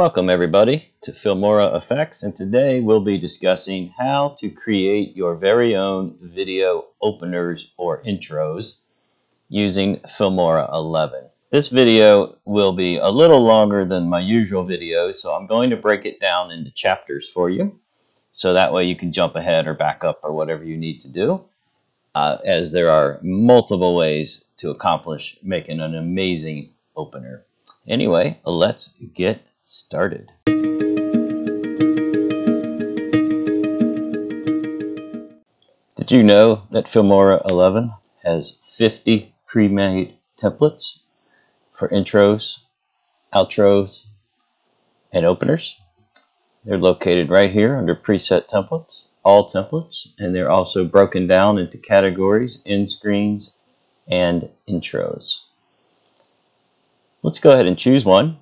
Welcome everybody to Filmora Effects and today we'll be discussing how to create your very own video openers or intros using Filmora 11. This video will be a little longer than my usual videos so I'm going to break it down into chapters for you so that way you can jump ahead or back up or whatever you need to do uh, as there are multiple ways to accomplish making an amazing opener. Anyway, let's get started. Did you know that Filmora 11 has 50 pre-made templates for intros, outros, and openers? They're located right here under preset templates, all templates, and they're also broken down into categories, end screens, and intros. Let's go ahead and choose one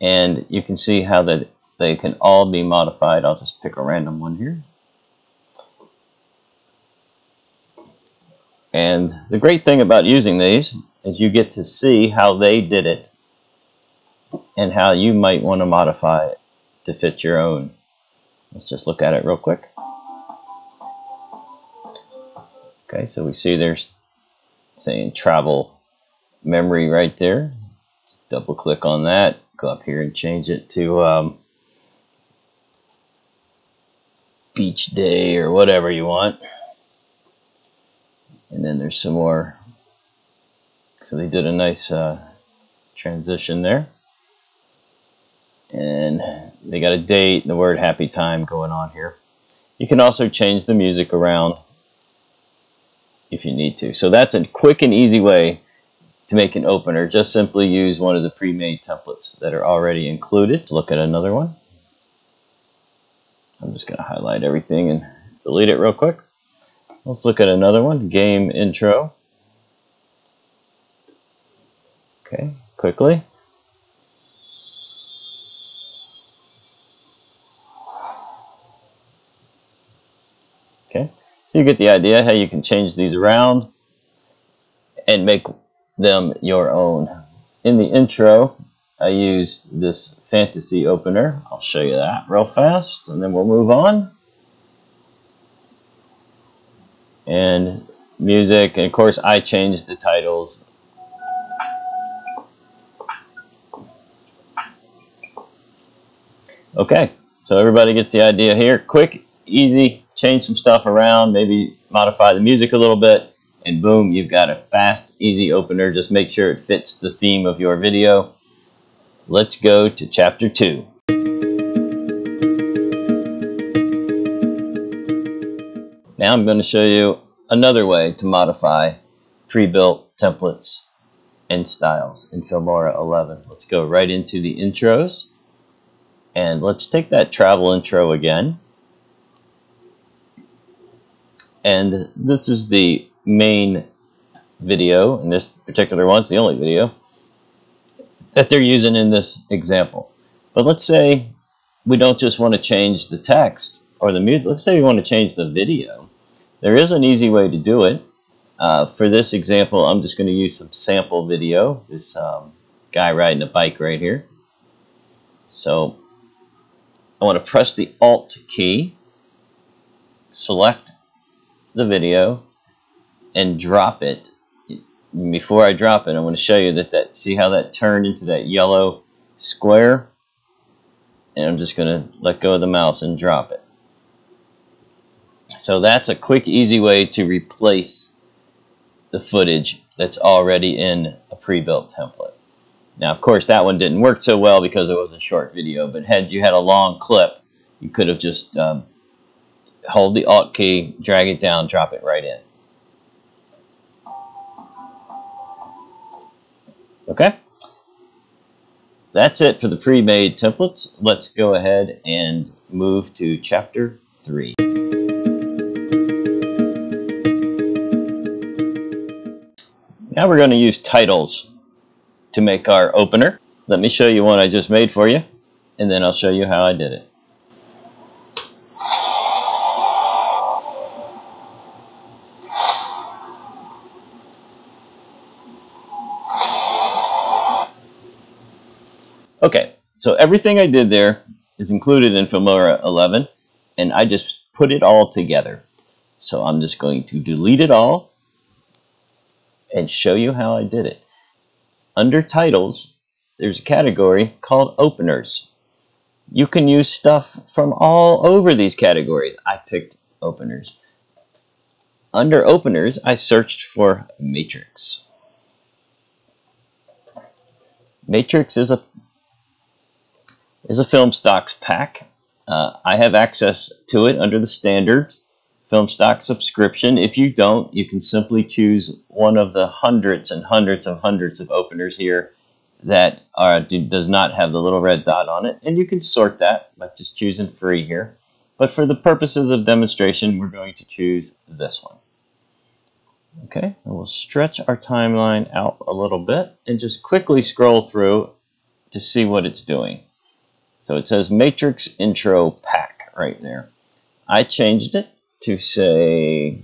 and you can see how that they can all be modified. I'll just pick a random one here. And the great thing about using these is you get to see how they did it and how you might want to modify it to fit your own. Let's just look at it real quick. Okay, so we see there's saying travel memory right there. Let's double click on that go up here and change it to um, beach day or whatever you want. And then there's some more. So they did a nice uh, transition there. And they got a date and the word happy time going on here. You can also change the music around if you need to. So that's a quick and easy way to make an opener, just simply use one of the pre-made templates that are already included. Let's look at another one. I'm just going to highlight everything and delete it real quick. Let's look at another one, game intro. Okay, quickly. Okay, so you get the idea how you can change these around and make them your own. In the intro, I used this fantasy opener. I'll show you that real fast, and then we'll move on. And music, and of course I changed the titles. Okay, so everybody gets the idea here. Quick, easy, change some stuff around, maybe modify the music a little bit and boom, you've got a fast, easy opener. Just make sure it fits the theme of your video. Let's go to chapter two. Now I'm going to show you another way to modify pre-built templates and styles in Filmora 11. Let's go right into the intros. And let's take that travel intro again. And this is the main video, in this particular one, it's the only video, that they're using in this example. But let's say we don't just want to change the text or the music. Let's say we want to change the video. There is an easy way to do it. Uh, for this example, I'm just going to use some sample video. This um, guy riding a bike right here. So I want to press the Alt key, select the video, and drop it. Before I drop it, I want to show you that, that see how that turned into that yellow square? And I'm just going to let go of the mouse and drop it. So that's a quick, easy way to replace the footage that's already in a pre-built template. Now, of course, that one didn't work so well because it was a short video, but had you had a long clip, you could have just um, hold the Alt key, drag it down, drop it right in. Okay? That's it for the pre-made templates. Let's go ahead and move to chapter 3. Now we're going to use titles to make our opener. Let me show you one I just made for you, and then I'll show you how I did it. Okay, So everything I did there is included in Filmora 11, and I just put it all together. So I'm just going to delete it all and show you how I did it. Under titles, there's a category called openers. You can use stuff from all over these categories. I picked openers. Under openers, I searched for matrix. Matrix is a is a Filmstocks pack. Uh, I have access to it under the standard Filmstock subscription. If you don't, you can simply choose one of the hundreds and hundreds and hundreds of openers here that are, do, does not have the little red dot on it. And you can sort that by just choosing free here. But for the purposes of demonstration, we're going to choose this one. Okay, and we'll stretch our timeline out a little bit and just quickly scroll through to see what it's doing. So it says Matrix Intro Pack right there. I changed it to say,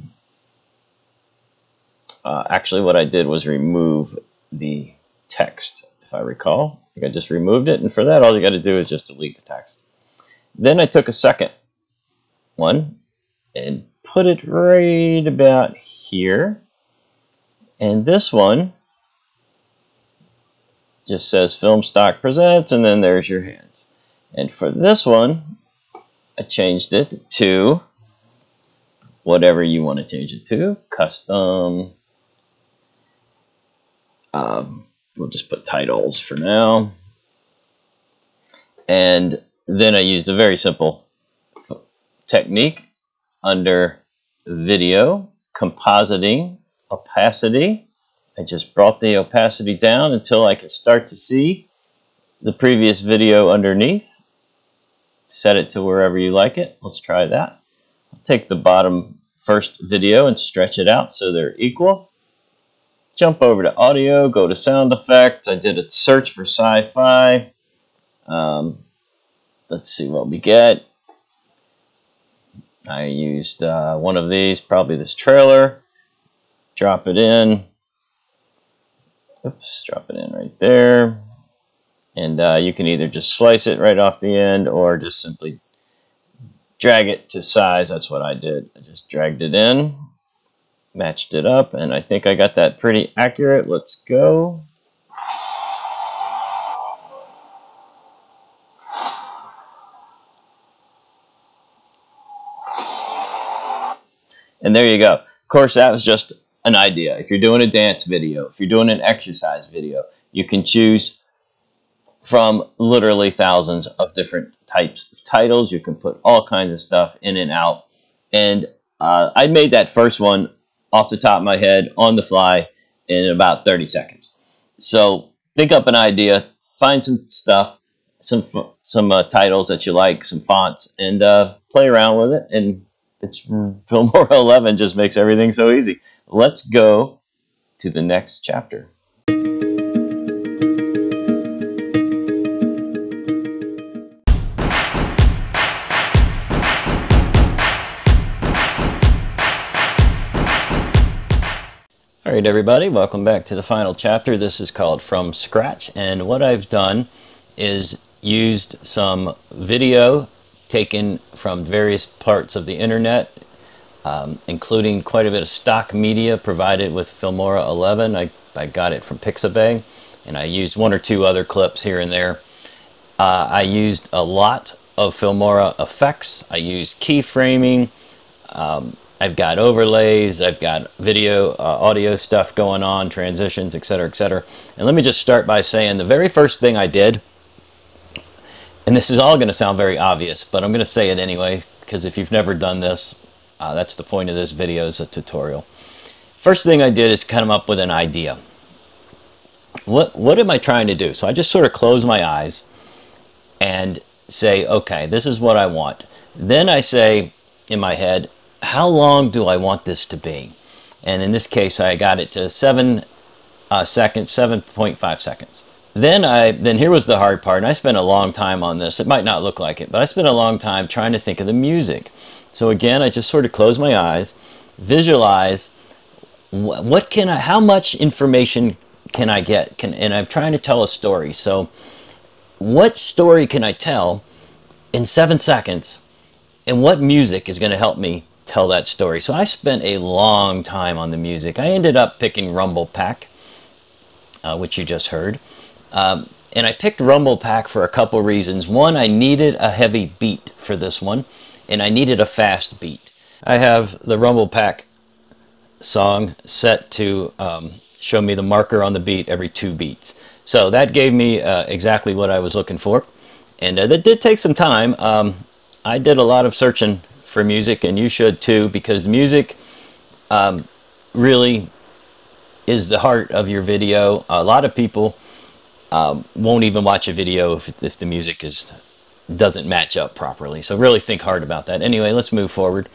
uh, actually what I did was remove the text, if I recall. I think I just removed it, and for that all you got to do is just delete the text. Then I took a second one and put it right about here. And this one just says Filmstock Presents, and then there's your hands. And for this one, I changed it to whatever you want to change it to. Custom. Um, we'll just put titles for now. And then I used a very simple technique under video, compositing, opacity. I just brought the opacity down until I could start to see the previous video underneath. Set it to wherever you like it. Let's try that. Take the bottom first video and stretch it out so they're equal. Jump over to audio, go to sound effects. I did a search for sci-fi. Um, let's see what we get. I used uh, one of these, probably this trailer. Drop it in. Oops, drop it in right there. And uh, you can either just slice it right off the end or just simply drag it to size. That's what I did. I just dragged it in, matched it up, and I think I got that pretty accurate. Let's go. And there you go. Of course, that was just an idea. If you're doing a dance video, if you're doing an exercise video, you can choose from literally thousands of different types of titles. You can put all kinds of stuff in and out. And uh, I made that first one off the top of my head on the fly in about 30 seconds. So think up an idea, find some stuff, some some uh, titles that you like, some fonts, and uh, play around with it. And it's Filmora 11 just makes everything so easy. Let's go to the next chapter. Everybody, welcome back to the final chapter. This is called From Scratch, and what I've done is used some video taken from various parts of the internet, um, including quite a bit of stock media provided with Filmora 11. I, I got it from Pixabay, and I used one or two other clips here and there. Uh, I used a lot of Filmora effects. I used keyframing, um, I've got overlays, I've got video, uh, audio stuff going on, transitions, etc., etc. And let me just start by saying the very first thing I did, and this is all going to sound very obvious, but I'm going to say it anyway, because if you've never done this, uh, that's the point of this video is a tutorial. First thing I did is come up with an idea. What, what am I trying to do? So I just sort of close my eyes and say, okay, this is what I want. Then I say in my head, how long do I want this to be? And in this case, I got it to seven uh, seconds, 7.5 seconds. Then I, then here was the hard part, and I spent a long time on this. It might not look like it, but I spent a long time trying to think of the music. So again, I just sort of close my eyes, visualize what can I, how much information can I get? Can, and I'm trying to tell a story. So what story can I tell in seven seconds and what music is going to help me tell that story. So I spent a long time on the music. I ended up picking Rumble Pack, uh, which you just heard. Um, and I picked Rumble Pack for a couple reasons. One, I needed a heavy beat for this one, and I needed a fast beat. I have the Rumble Pack song set to um, show me the marker on the beat every two beats. So that gave me uh, exactly what I was looking for. And uh, that did take some time. Um, I did a lot of searching for music, and you should too, because the music um, really is the heart of your video. A lot of people um, won't even watch a video if, if the music is doesn't match up properly. So really think hard about that. Anyway, let's move forward.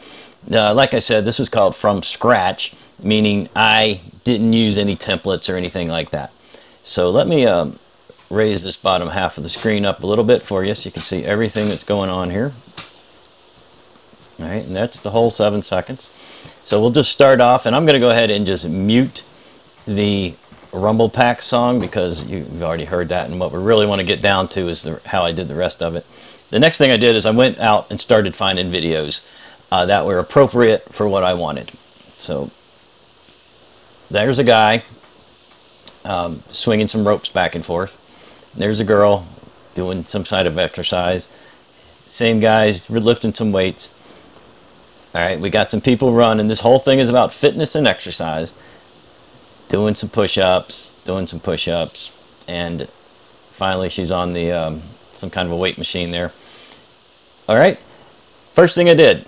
Uh, like I said, this was called From Scratch, meaning I didn't use any templates or anything like that. So let me um, raise this bottom half of the screen up a little bit for you so you can see everything that's going on here. All right, and that's the whole seven seconds. So we'll just start off, and I'm going to go ahead and just mute the Rumble Pack song because you've already heard that, and what we really want to get down to is the, how I did the rest of it. The next thing I did is I went out and started finding videos uh, that were appropriate for what I wanted. So there's a guy um, swinging some ropes back and forth. There's a girl doing some side of exercise. Same guys lifting some weights. All right, we got some people running. This whole thing is about fitness and exercise. Doing some push-ups, doing some push-ups, and finally she's on the um, some kind of a weight machine there. All right, first thing I did.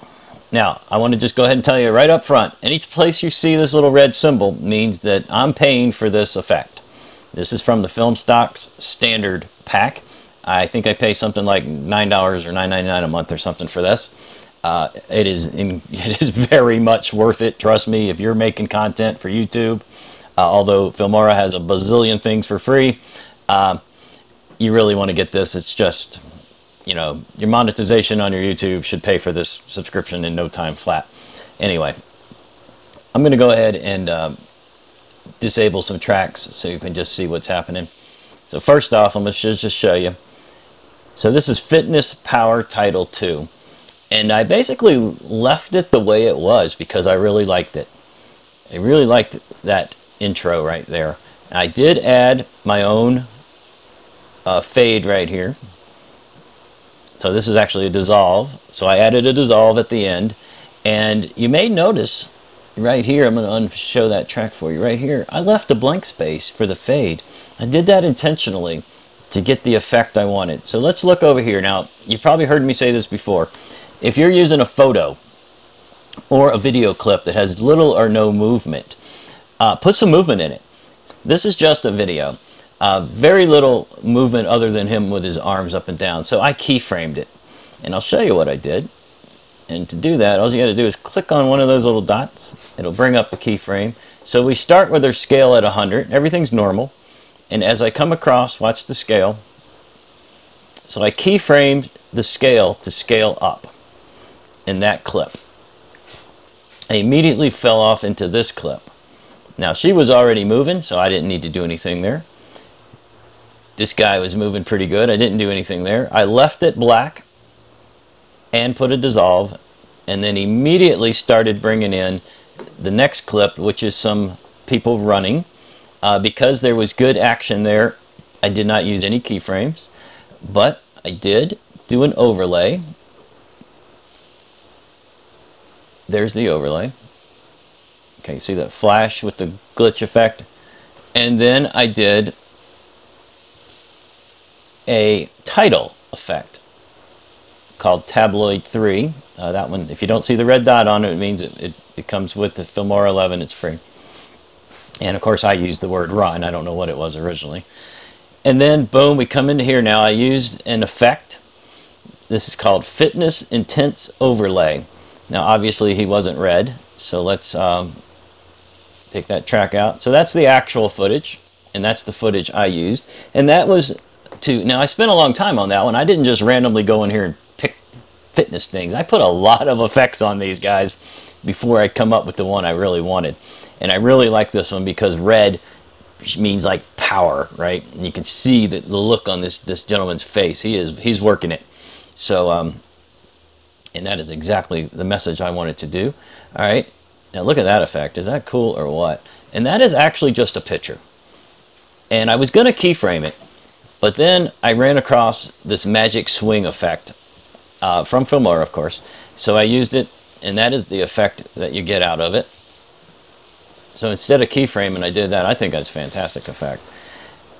Now, I want to just go ahead and tell you right up front, any place you see this little red symbol means that I'm paying for this effect. This is from the Filmstocks Standard Pack. I think I pay something like $9 or $9.99 a month or something for this. Uh, it is in, it is very much worth it. Trust me, if you're making content for YouTube, uh, although Filmora has a bazillion things for free, uh, you really want to get this. It's just, you know, your monetization on your YouTube should pay for this subscription in no time flat. Anyway, I'm going to go ahead and um, disable some tracks so you can just see what's happening. So first off, I'm going to just show you. So this is Fitness Power Title 2. And I basically left it the way it was because I really liked it. I really liked that intro right there. I did add my own uh, fade right here. So this is actually a dissolve. So I added a dissolve at the end. And you may notice right here, I'm going to show that track for you right here. I left a blank space for the fade. I did that intentionally to get the effect I wanted. So let's look over here. Now, you probably heard me say this before. If you're using a photo or a video clip that has little or no movement, uh, put some movement in it. This is just a video. Uh, very little movement other than him with his arms up and down. So I keyframed it. And I'll show you what I did. And to do that, all you got to do is click on one of those little dots. It'll bring up a keyframe. So we start with our scale at 100. Everything's normal. And as I come across, watch the scale. So I keyframed the scale to scale up in that clip. I immediately fell off into this clip. Now she was already moving, so I didn't need to do anything there. This guy was moving pretty good. I didn't do anything there. I left it black and put a dissolve and then immediately started bringing in the next clip, which is some people running. Uh, because there was good action there, I did not use any keyframes, but I did do an overlay There's the overlay. Okay, you see that flash with the glitch effect? And then I did a title effect called Tabloid 3. Uh, that one, if you don't see the red dot on it, it means it, it, it comes with the Filmora 11. It's free. And of course, I used the word run. I don't know what it was originally. And then, boom, we come into here now. I used an effect. This is called Fitness Intense Overlay. Now obviously he wasn't red, so let's um, take that track out. So that's the actual footage, and that's the footage I used. And that was to, now I spent a long time on that one. I didn't just randomly go in here and pick fitness things. I put a lot of effects on these guys before I come up with the one I really wanted. And I really like this one because red means like power, right? And you can see the, the look on this this gentleman's face. He is he's working it. So um, and that is exactly the message I wanted to do. All right, now look at that effect. Is that cool or what? And that is actually just a picture. And I was going to keyframe it, but then I ran across this magic swing effect uh, from Filmora, of course. So I used it, and that is the effect that you get out of it. So instead of keyframing, I did that. I think that's fantastic effect.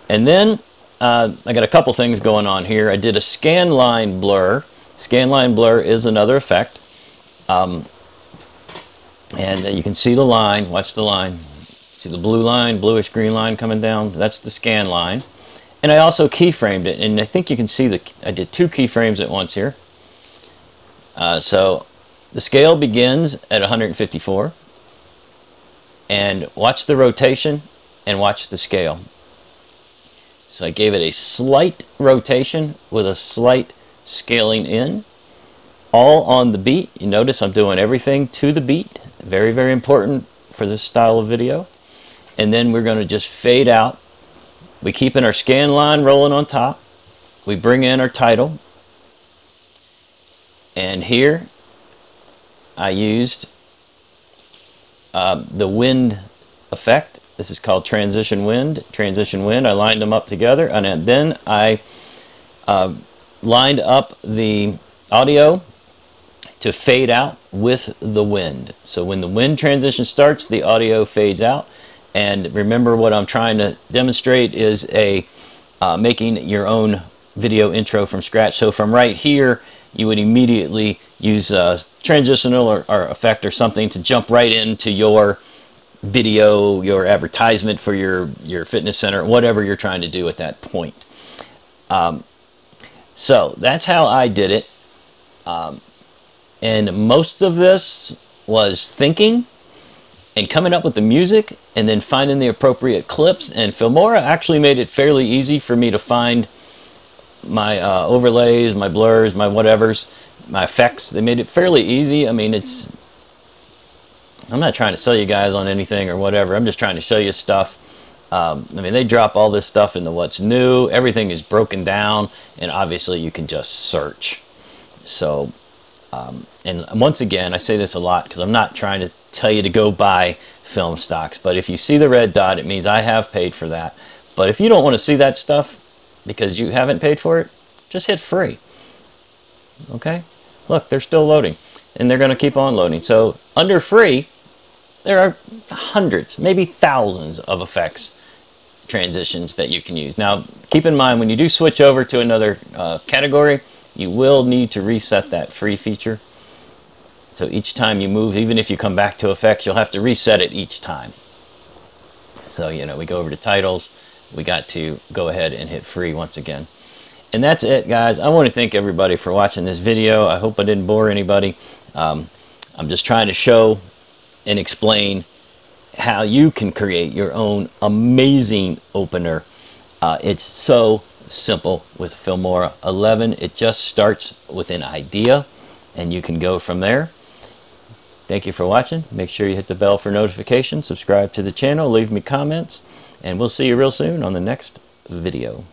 And then uh, I got a couple things going on here. I did a scan line blur. Scan line blur is another effect. Um, and you can see the line. Watch the line. See the blue line, bluish green line coming down? That's the scan line. And I also keyframed it, and I think you can see that I did two keyframes at once here. Uh, so the scale begins at 154. And watch the rotation and watch the scale. So I gave it a slight rotation with a slight scaling in. All on the beat. You notice I'm doing everything to the beat. Very, very important for this style of video. And then we're going to just fade out. We keep in our scan line rolling on top. We bring in our title. And here I used uh, the wind effect. This is called transition wind. Transition wind. I lined them up together and then I uh, lined up the audio to fade out with the wind. So when the wind transition starts, the audio fades out. And remember what I'm trying to demonstrate is a uh, making your own video intro from scratch. So from right here, you would immediately use a transitional or, or effect or something to jump right into your video, your advertisement for your, your fitness center, whatever you're trying to do at that point. Um, so that's how I did it. Um, and most of this was thinking and coming up with the music and then finding the appropriate clips. And Filmora actually made it fairly easy for me to find my uh, overlays, my blurs, my whatevers, my effects. They made it fairly easy. I mean, it's... I'm not trying to sell you guys on anything or whatever. I'm just trying to show you stuff. Um, I mean, they drop all this stuff into what's new. Everything is broken down, and obviously you can just search. So um, and once again, I say this a lot because I'm not trying to tell you to go buy Filmstocks, but if you see the red dot, it means I have paid for that. But if you don't want to see that stuff because you haven't paid for it, just hit free. Okay? Look, they're still loading, and they're going to keep on loading. So under free, there are hundreds, maybe thousands of effects transitions that you can use. Now, keep in mind, when you do switch over to another uh, category, you will need to reset that free feature. So each time you move, even if you come back to effects, you'll have to reset it each time. So, you know, we go over to titles, we got to go ahead and hit free once again. And that's it, guys. I want to thank everybody for watching this video. I hope I didn't bore anybody. Um, I'm just trying to show and explain how you can create your own amazing opener. Uh, it's so simple with Filmora 11. It just starts with an idea and you can go from there. Thank you for watching. Make sure you hit the bell for notifications, subscribe to the channel, leave me comments, and we'll see you real soon on the next video.